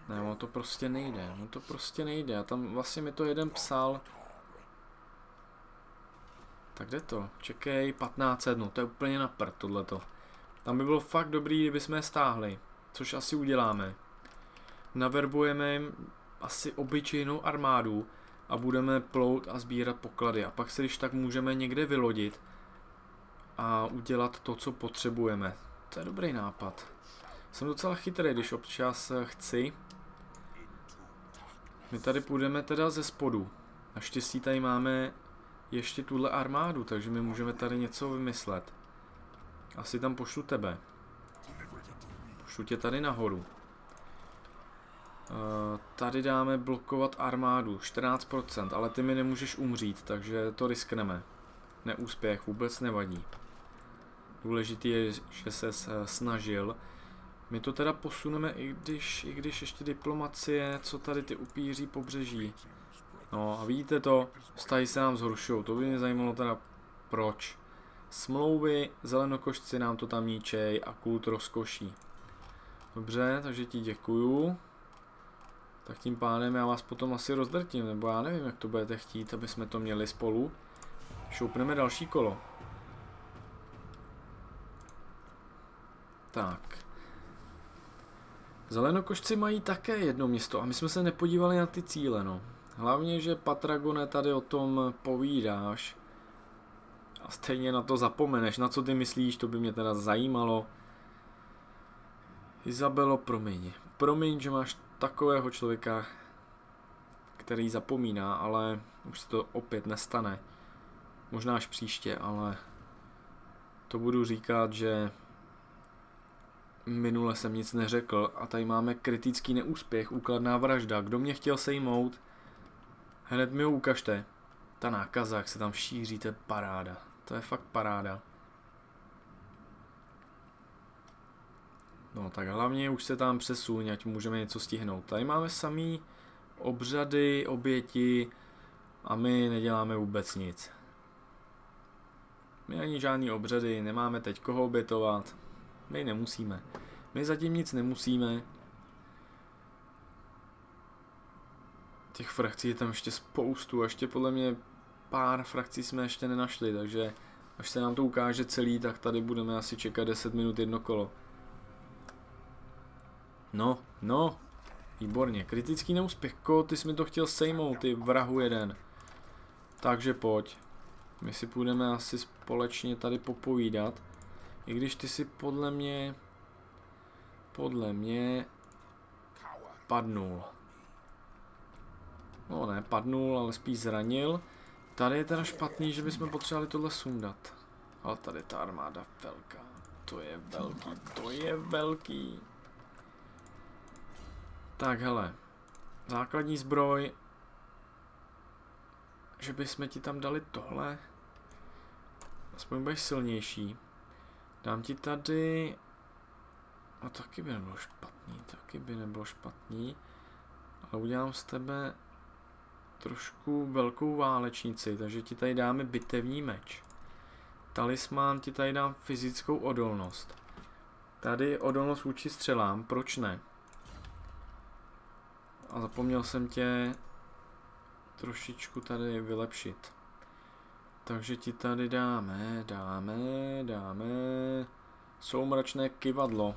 Ne, ono to prostě nejde, ono to prostě nejde. A tam vlastně mi to jeden psal. Tak jde to, čekej, 15 no to je úplně na prd tohleto. Tam by bylo fakt dobrý, kdyby jsme je stáhli, což asi uděláme naverbujeme asi obyčejnou armádu a budeme plout a sbírat poklady. A pak se když tak můžeme někde vylodit a udělat to, co potřebujeme. To je dobrý nápad. Jsem docela chytrý, když občas chci. My tady půjdeme teda ze spodu. Naštěstí tady máme ještě tuhle armádu, takže my můžeme tady něco vymyslet. Asi tam pošlu tebe. Pošlu tě tady nahoru. Eh, tady dáme blokovat armádu, 14%, ale ty mi nemůžeš umřít, takže to riskneme. Neúspěch, vůbec nevadí. Důležitý je, že se snažil. My to teda posuneme, i když, i když ještě diplomacie, co tady ty upíří pobřeží. No a vidíte to, vztahy se nám zhoršují, to by mě zajímalo teda proč. Smlouvy, zelenokošci nám to tam ničej a kult rozkoší. Dobře, takže ti děkuju tak tím pádem já vás potom asi rozdrtím, nebo já nevím, jak to budete chtít, aby jsme to měli spolu. Šoupneme další kolo. Tak. Zelenokošci mají také jedno město a my jsme se nepodívali na ty cíle, no. Hlavně, že Patragone tady o tom povídáš a stejně na to zapomeneš, na co ty myslíš, to by mě teda zajímalo. Izabelo, promiň. Promiň, že máš takového člověka, který zapomíná, ale už se to opět nestane. Možná až příště, ale to budu říkat, že minule jsem nic neřekl a tady máme kritický neúspěch, úkladná vražda. Kdo mě chtěl sejmout, Hned mi ho ukažte. Ta nákaza, jak se tam šíří, to je paráda. To je fakt paráda. No tak hlavně už se tam přesuň, ať můžeme něco stihnout. Tady máme samý obřady, oběti a my neděláme vůbec nic. My ani žádný obřady, nemáme teď koho obětovat. My nemusíme. My zatím nic nemusíme. Těch frakcí je tam ještě spoustu a ještě podle mě pár frakcí jsme ještě nenašli, takže až se nám to ukáže celý, tak tady budeme asi čekat 10 minut jedno kolo. No, no, výborně. Kritický neúspěch. Ko, ty jsi mi to chtěl sejmout, ty vrahu jeden. Takže pojď. My si půjdeme asi společně tady popovídat. I když ty si podle mě... Podle mě... Padnul. No ne, padnul, ale spíš zranil. Tady je teda špatný, že bychom potřebovali tohle sundat. Ale tady ta armáda velká. To je velký, to je velký. Tak hele, základní zbroj, že bychom ti tam dali tohle, aspoň budeš silnější. Dám ti tady, a taky by nebylo špatný, taky by nebylo špatný, ale udělám z tebe trošku velkou válečnici, takže ti tady dáme bitevní meč. Talismán ti tady dám fyzickou odolnost. Tady odolnost vůči střelám, proč ne? A zapomněl jsem tě trošičku tady vylepšit. Takže ti tady dáme, dáme, dáme soumračné kivadlo.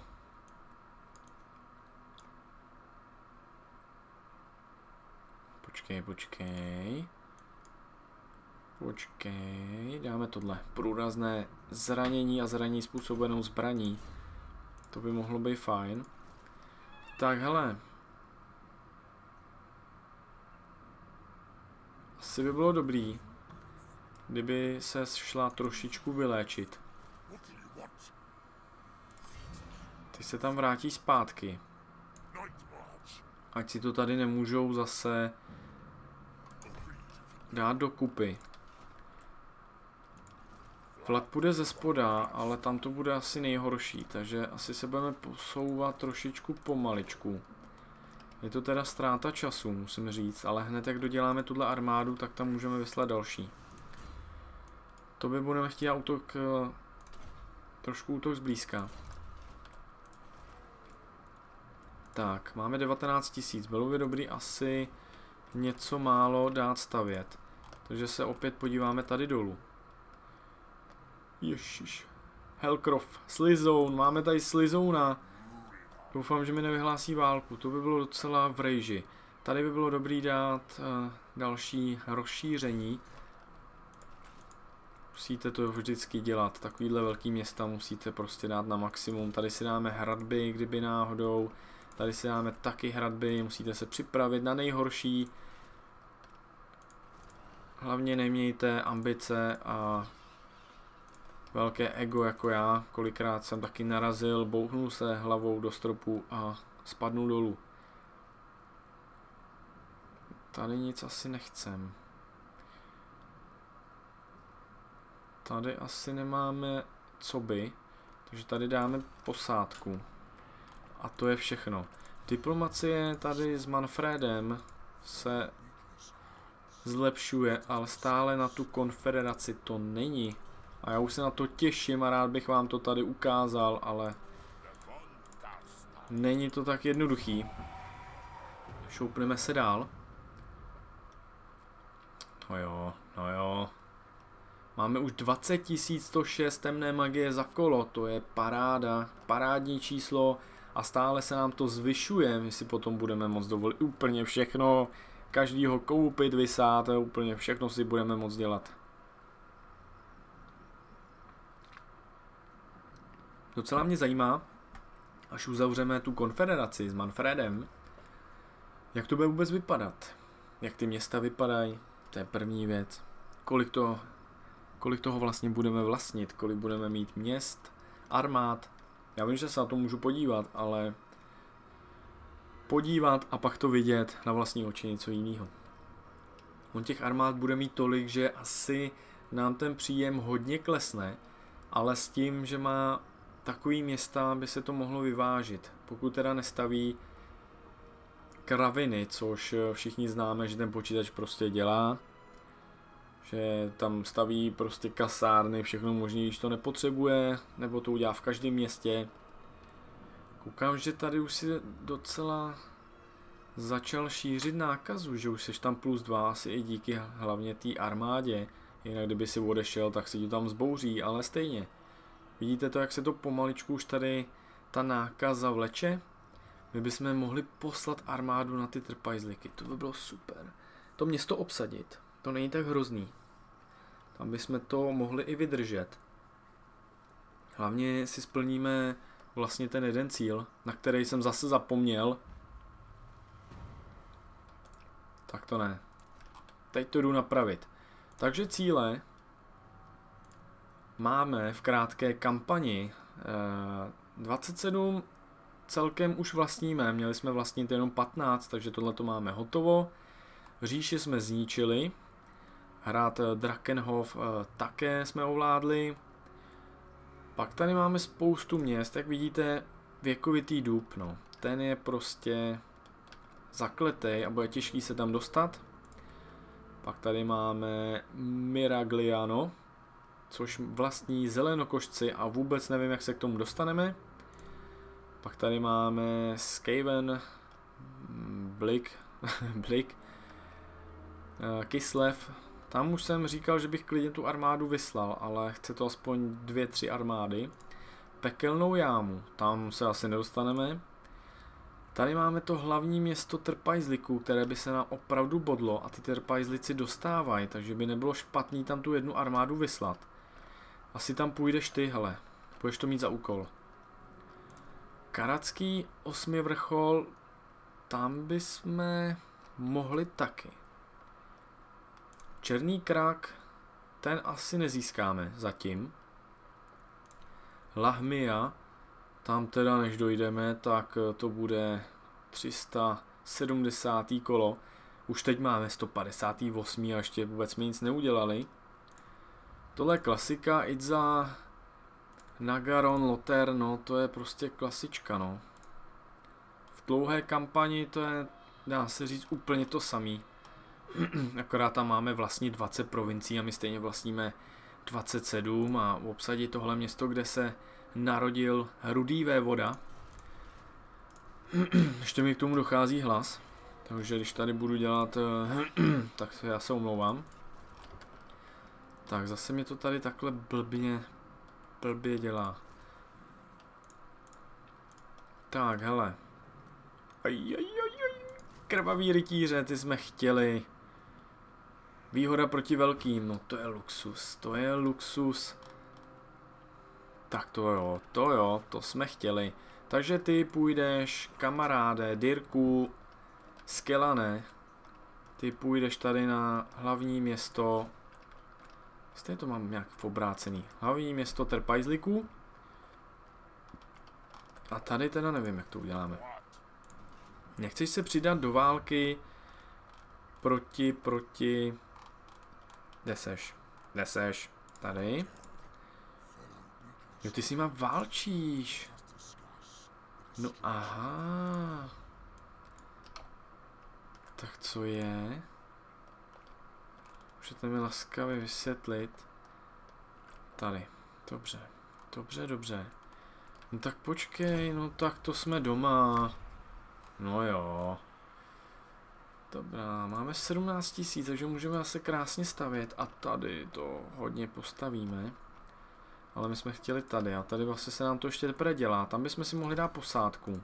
Počkej, počkej. Počkej, dáme tohle. Průrazné zranění a zranění způsobenou zbraní. To by mohlo být fajn. Tak hele, Asi by bylo dobrý, kdyby se šla trošičku vyléčit. Ty se tam vrátí zpátky. Ať si to tady nemůžou zase dát dokupy. Vlak půjde ze spoda, ale tam to bude asi nejhorší, takže asi se budeme posouvat trošičku pomaličku. Je to teda ztráta času, musím říct, ale hned jak doděláme tuhle armádu, tak tam můžeme vyslat další. To by budeme chtít útok, eh, trošku útok zblízka. Tak, máme 19 tisíc, bylo by dobrý asi něco málo dát stavět. Takže se opět podíváme tady dolů. Ježiš. Hellcroft, Slizone, máme tady Slizona. Doufám, že mi nevyhlásí válku, to by bylo docela v rejži. Tady by bylo dobrý dát uh, další rozšíření. Musíte to vždycky dělat, takovýhle velký města musíte prostě dát na maximum. Tady si dáme hradby, kdyby náhodou. Tady si dáme taky hradby, musíte se připravit na nejhorší. Hlavně nemějte ambice a velké ego jako já, kolikrát jsem taky narazil, bouchnul se hlavou do stropu a spadnul dolů. Tady nic asi nechcem. Tady asi nemáme co by, takže tady dáme posádku. A to je všechno. Diplomacie tady s Manfredem se zlepšuje, ale stále na tu konfederaci to není. A já už se na to těším a rád bych vám to tady ukázal, ale není to tak jednoduchý. Šoupneme se dál. No jo, no jo. Máme už 20 106 temné magie za kolo, to je paráda, parádní číslo a stále se nám to zvyšuje, my si potom budeme moct dovolit úplně všechno, každýho koupit, vysát, úplně všechno si budeme moct dělat. Docela mě zajímá, až uzavřeme tu konfederaci s Manfredem, jak to bude vůbec vypadat. Jak ty města vypadají, to je první věc. Kolik, to, kolik toho vlastně budeme vlastnit, kolik budeme mít měst, armád. Já vím, že se na to můžu podívat, ale podívat a pak to vidět na vlastní oči něco jiného. On těch armád bude mít tolik, že asi nám ten příjem hodně klesne, ale s tím, že má takový města, by se to mohlo vyvážit. Pokud teda nestaví kraviny, což všichni známe, že ten počítač prostě dělá, že tam staví prostě kasárny, všechno možné, když to nepotřebuje, nebo to udělá v každém městě. Koukám, že tady už si docela začal šířit nákazu, že už seš tam plus dva, asi i díky hlavně té armádě. Jinak kdyby si odešel, tak si to tam zbouří, ale stejně. Vidíte to, jak se to pomaličku už tady ta nákaza vleče? My bychom mohli poslat armádu na ty trpajzliky, to by bylo super. To město obsadit, to není tak hrozný. Tam bychom to mohli i vydržet. Hlavně si splníme vlastně ten jeden cíl, na který jsem zase zapomněl. Tak to ne. Teď to jdu napravit. Takže cíle máme v krátké kampani. 27 eh, celkem už vlastníme, měli jsme vlastnit jenom 15, takže tohle to máme hotovo. Říši jsme zničili, hrát eh, Drakenhof eh, také jsme ovládli. Pak tady máme spoustu měst, jak vidíte, věkovitý dub, no. Ten je prostě zakletej a bude těžký se tam dostat. Pak tady máme Miragliano, což vlastní zelenokošci a vůbec nevím, jak se k tomu dostaneme. Pak tady máme Skaven, Blik, Blik, eh, Kislev. Tam už jsem říkal, že bych klidně tu armádu vyslal, ale chce to aspoň dvě, tři armády. Pekelnou jámu, tam se asi nedostaneme. Tady máme to hlavní město trpajzliků, které by se nám opravdu bodlo a ty trpajzlici dostávají, takže by nebylo špatný tam tu jednu armádu vyslat. Asi tam půjdeš ty, hele. Budeš to mít za úkol. Karacký osmi vrchol, tam bychom mohli taky. Černý krak, ten asi nezískáme zatím. Lahmia, tam teda než dojdeme, tak to bude 370. kolo. Už teď máme 158 a ještě vůbec jsme nic neudělali. Tohle je klasika, Idza, Nagaron, Loter, no to je prostě klasička, no. V dlouhé kampani to je, dá se říct, úplně to samý. Akorát tam máme vlastně 20 provincií a my stejně vlastníme 27 a obsadit tohle město, kde se narodil rudý vévoda. Ještě mi k tomu dochází hlas, takže když tady budu dělat, tak já se omlouvám. Tak zase mi to tady takhle blbně, blbě dělá. Tak, hele. Aj, aj, aj, aj. Krvavý rytíře, ty jsme chtěli. Výhoda proti velkým, no to je luxus, to je luxus. Tak to jo, to jo, to jsme chtěli. Takže ty půjdeš, kamaráde, Dirku, Skelane, ty půjdeš tady na hlavní město Stejně to mám nějak v obrácený. Hlavní město Terpajzliků. A tady teda nevím, jak to uděláme. Nechceš se přidat do války proti, proti... Kde seš? Kde seš? Tady. Jo, ty s nima válčíš. No aha. Tak co je? Můžete mi laskavě vysvětlit. Tady. Dobře. Dobře, dobře. No tak počkej, no tak to jsme doma. No jo. Dobrá, máme 17 000, takže můžeme asi krásně stavět a tady to hodně postavíme. Ale my jsme chtěli tady a tady vlastně se nám to ještě teprve dělá. Tam bychom si mohli dát posádku.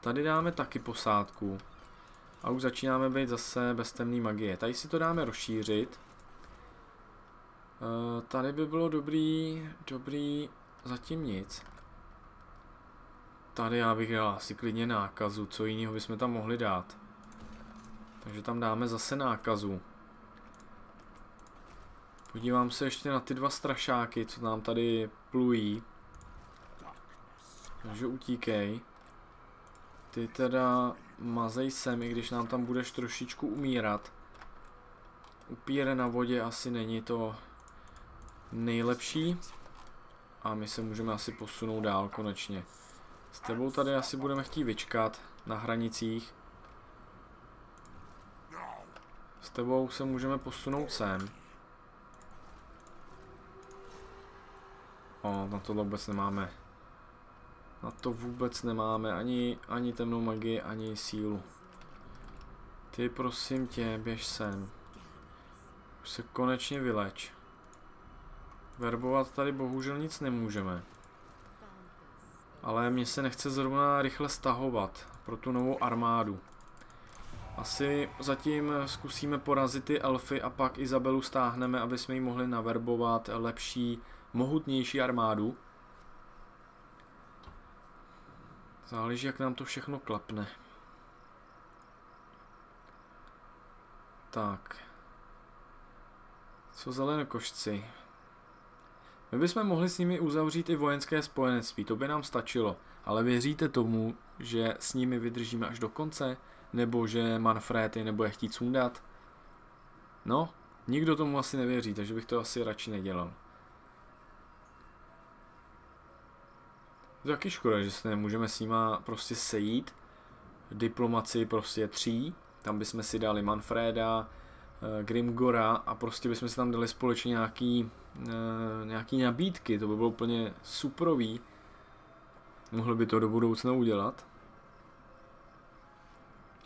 Tady dáme taky posádku. A už začínáme být zase bez temné magie. Tady si to dáme rozšířit. Uh, tady by bylo dobrý, dobrý, zatím nic. Tady já bych dal asi klidně nákazu, co jiného bychom tam mohli dát. Takže tam dáme zase nákazu. Podívám se ještě na ty dva strašáky, co nám tady plují. Takže utíkej. Ty teda mazej sem, i když nám tam budeš trošičku umírat. Upíre na vodě asi není to nejlepší. A my se můžeme asi posunout dál konečně. S tebou tady asi budeme chtít vyčkat na hranicích. S tebou se můžeme posunout sem. O, na to vůbec nemáme. Na to vůbec nemáme ani, ani temnou magii, ani sílu. Ty prosím tě, běž sem. Už se konečně vyleč. Verbovat tady bohužel nic nemůžeme. Ale mě se nechce zrovna rychle stahovat pro tu novou armádu. Asi zatím zkusíme porazit ty elfy a pak Izabelu stáhneme, aby jsme jí mohli naverbovat lepší, mohutnější armádu. Záleží, jak nám to všechno klapne. Tak. Co zelenokošci? My bychom mohli s nimi uzavřít i vojenské spojenectví, to by nám stačilo. Ale věříte tomu, že s nimi vydržíme až do konce? Nebo že Manfred je nebude chtít sundat? No, nikdo tomu asi nevěří, takže bych to asi radši nedělal. To taky škoda, že se nemůžeme s nima prostě sejít. Diplomaci prostě tří, tam bychom si dali Manfreda, eh, Grimgora a prostě bychom si tam dali společně nějaký, eh, nějaký nabídky, to by bylo úplně suprový. Mohli by to do budoucna udělat.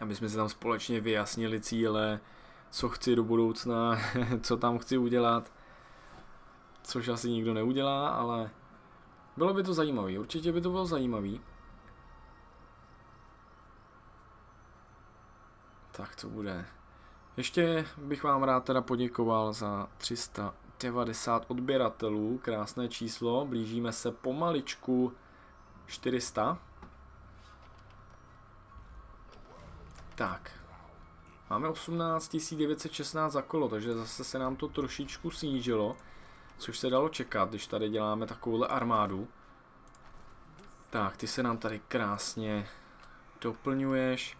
Aby jsme si tam společně vyjasnili cíle, co chci do budoucna, co tam chci udělat. Což asi nikdo neudělá, ale bylo by to zajímavý, určitě by to bylo zajímavý. Tak to bude. Ještě bych vám rád teda poděkoval za 390 odběratelů, krásné číslo, blížíme se pomaličku 400. Tak, máme 18 916 za kolo, takže zase se nám to trošičku snížilo. Což se dalo čekat, když tady děláme takovouhle armádu. Tak, ty se nám tady krásně doplňuješ.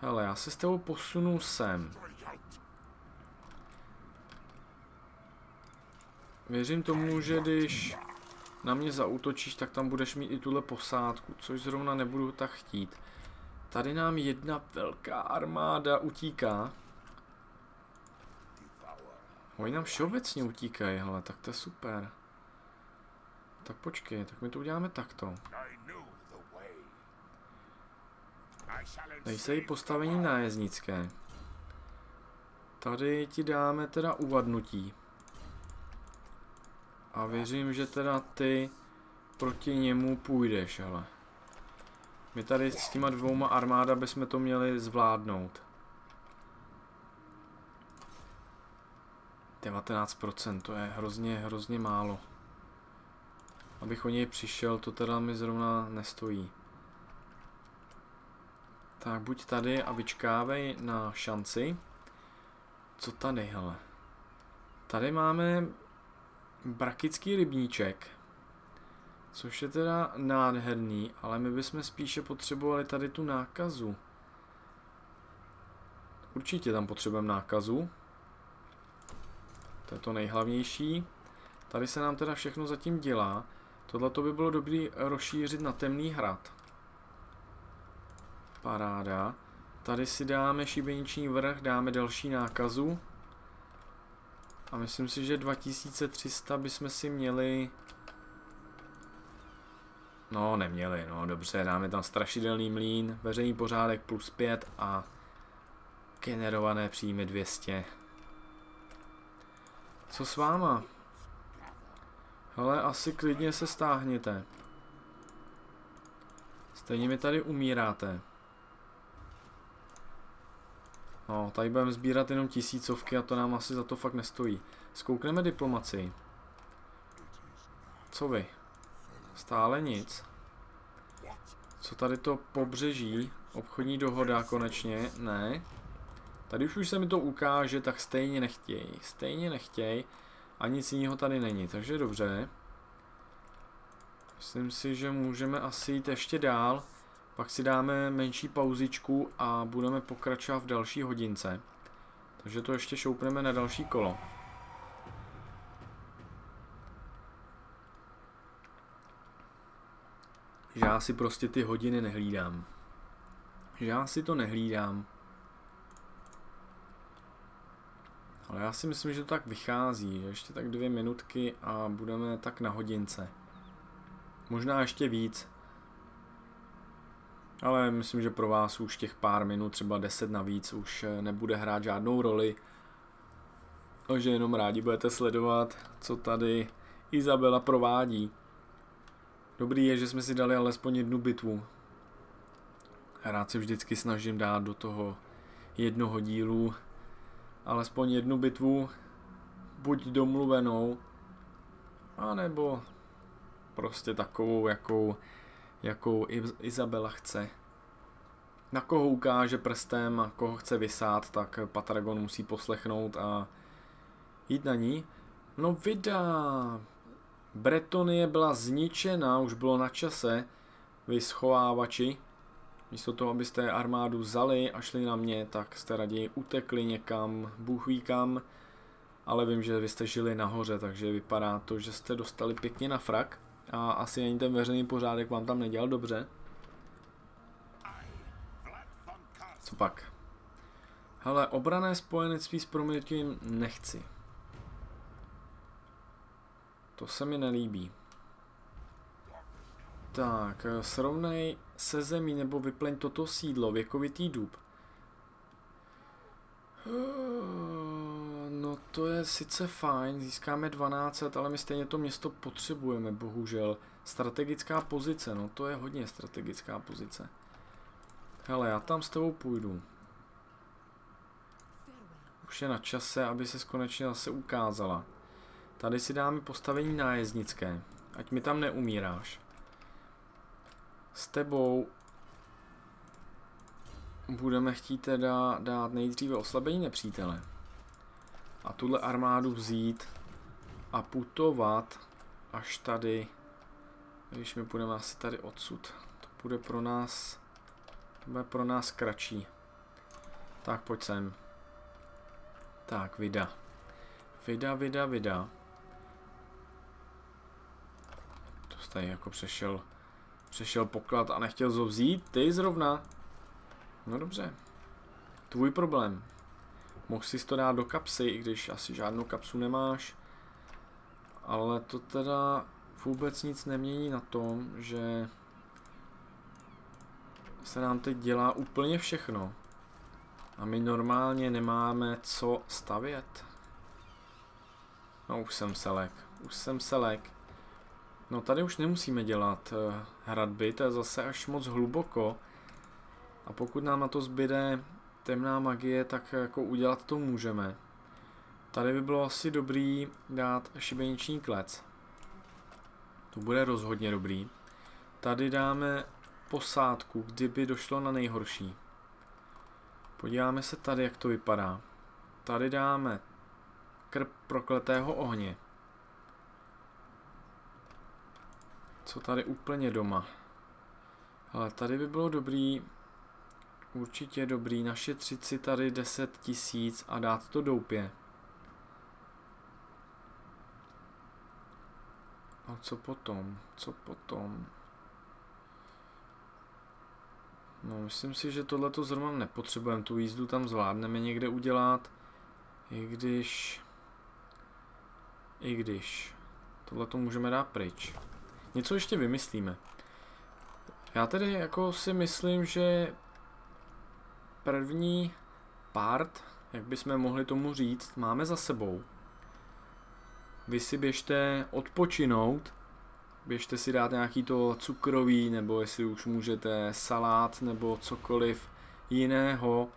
Hele, já se s tebou posunu sem. Věřím tomu, že když na mě zautočíš, tak tam budeš mít i tuhle posádku, což zrovna nebudu tak chtít. Tady nám jedna velká armáda utíká. Oni nám všeobecně utíkají, hele, tak to je super. Tak počkej, tak my to uděláme takto. Dej se jí postavení nájezdnické. Tady ti dáme teda uvadnutí. A věřím, že teda ty proti němu půjdeš, ale. My tady s těma dvouma armáda bychom to měli zvládnout. 19%, to je hrozně, hrozně málo. Abych o něj přišel, to teda mi zrovna nestojí. Tak buď tady a vyčkávej na šanci. Co tady, hele? Tady máme brakický rybníček. Což je teda nádherný, ale my bychom spíše potřebovali tady tu nákazu. Určitě tam potřebujeme nákazu. To je to nejhlavnější. Tady se nám teda všechno zatím dělá. Tohle to by bylo dobrý rozšířit na temný hrad. Paráda. Tady si dáme šibeniční vrch, dáme další nákazu. A myslím si, že 2300 bychom si měli... No, neměli, no dobře, dáme tam strašidelný mlín, veřejný pořádek plus 5 a generované příjmy 200. Co s váma? Hele, asi klidně se stáhněte. Stejně mi tady umíráte. No, tady budeme sbírat jenom tisícovky a to nám asi za to fakt nestojí. Zkoukneme diplomaci. Co vy? Stále nic. Co tady to pobřeží? Obchodní dohoda konečně? Ne. Tady už, se mi to ukáže, tak stejně nechtěj. Stejně nechtěj. A nic jiného tady není, takže dobře. Myslím si, že můžeme asi jít ještě dál. Pak si dáme menší pauzičku a budeme pokračovat v další hodince. Takže to ještě šoupneme na další kolo. Já si prostě ty hodiny nehlídám. Já si to nehlídám. Ale já si myslím, že to tak vychází, ještě tak dvě minutky a budeme tak na hodince. Možná ještě víc. Ale myslím, že pro vás už těch pár minut, třeba 10 navíc, už eh, nebude hrát žádnou roli. Takže jenom rádi budete sledovat, co tady Izabela provádí. Dobrý je, že jsme si dali alespoň jednu bitvu. Rád se vždycky snažím dát do toho jednoho dílu alespoň jednu bitvu, buď domluvenou, anebo prostě takovou, jakou, jakou Izabela chce. Na koho ukáže prstem a koho chce vysát, tak Patragon musí poslechnout a jít na ní. No vydá! Bretonie byla zničena, už bylo na čase, vy schovávači. Místo toho, abyste armádu vzali a šli na mě, tak jste raději utekli někam, bůh ví kam. Ale vím, že vy jste žili nahoře, takže vypadá to, že jste dostali pěkně na frak. A asi ani ten veřejný pořádek vám tam nedělal dobře. Co pak? Hele, obrané spojenectví s proměnitím nechci. To se mi nelíbí. Tak, eh, srovnej se zemí nebo vypleň toto sídlo, věkovitý dub. Eh, no to je sice fajn, získáme 12, ale my stejně to město potřebujeme, bohužel. Strategická pozice, no to je hodně strategická pozice. Hele, já tam s tebou půjdu. Už je na čase, aby se konečně zase ukázala. Tady si dáme postavení nájezdnické, ať mi tam neumíráš s tebou budeme chtít teda dát nejdříve oslabení nepřítele. A tuhle armádu vzít a putovat až tady, když my půjdeme asi tady odsud. To bude pro nás, to bude pro nás kratší. Tak pojď sem. Tak, vida. Vida, vida, vida. To tady jako přešel Přešel poklad a nechtěl ho vzít? Ty zrovna. No dobře. Tvůj problém. Mohl si to dát do kapsy, i když asi žádnou kapsu nemáš. Ale to teda vůbec nic nemění na tom, že se nám teď dělá úplně všechno. A my normálně nemáme co stavět. No už jsem selek, už jsem selek. No tady už nemusíme dělat uh, hradby, to je zase až moc hluboko. A pokud nám na to zbyde temná magie, tak jako udělat to můžeme. Tady by bylo asi dobrý dát šibeniční klec. To bude rozhodně dobrý. Tady dáme posádku, kdyby došlo na nejhorší. Podíváme se tady, jak to vypadá. Tady dáme krp prokletého ohně. Co tady úplně doma? Ale tady by bylo dobrý, určitě dobrý, našetřit si tady 10 tisíc a dát to doupě. A co potom? Co potom? No, myslím si, že tohle to zrovna nepotřebujeme. Tu jízdu tam zvládneme někde udělat. I když... I když... Tohle to můžeme dát pryč. Něco ještě vymyslíme. Já tedy jako si myslím, že první part, jak bychom mohli tomu říct, máme za sebou. Vy si běžte odpočinout, běžte si dát nějaký to cukrový, nebo jestli už můžete salát, nebo cokoliv jiného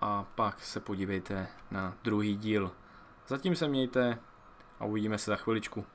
a pak se podívejte na druhý díl. Zatím se mějte a uvidíme se za chviličku.